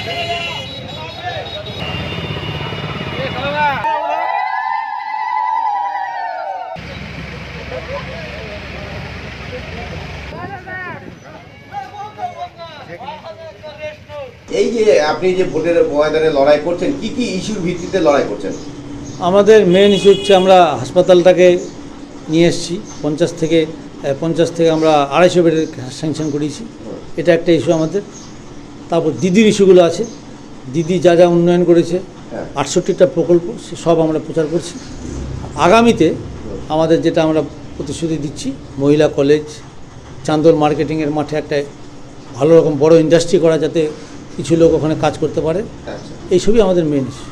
এই যে আপনি যে ভোটের ময়দানে লড়াই করছেন, কি কি ইস্যুর ভিত্তিতে লড়াই করছেন? আমাদের মেন ইস্যু হচ্ছে আমরা হাসপাতালটাকে নিয়ে এসেছি। পঞ্চাশ থেকে পঞ্চাশ থেকে আমরা আড়াইশো বেডের স্যাংশন করিয়েছি। এটা একটা ইস্যু আমাদের। তারপর দিদির ইস্যুগুলো আছে। দিদি যা যা উন্নয়ন করেছে হ্যাঁ। আটষট্টিটা প্রকল্প সে সব আমরা প্রচার করছি। আগামীতে আমাদের যেটা আমরা প্রতিশ্রুতি দিচ্ছি মহিলা কলেজ চান্দোল মার্কেটিংয়ের মাঠে একটা ভালো রকম বড় ইন্ডাস্ট্রি করা যাতে কিছু লোক ওখানে কাজ করতে পারে। আচ্ছা। এইসবই আমাদের মেন ইস্যু